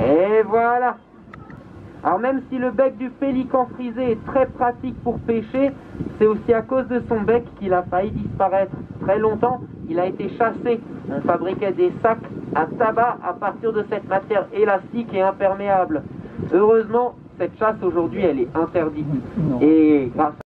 Et voilà. Alors même si le bec du pélican frisé est très pratique pour pêcher, c'est aussi à cause de son bec qu'il a failli disparaître. Très longtemps, il a été chassé. On fabriquait des sacs à tabac à partir de cette matière élastique et imperméable. Heureusement, cette chasse aujourd'hui, elle est interdite. Et grâce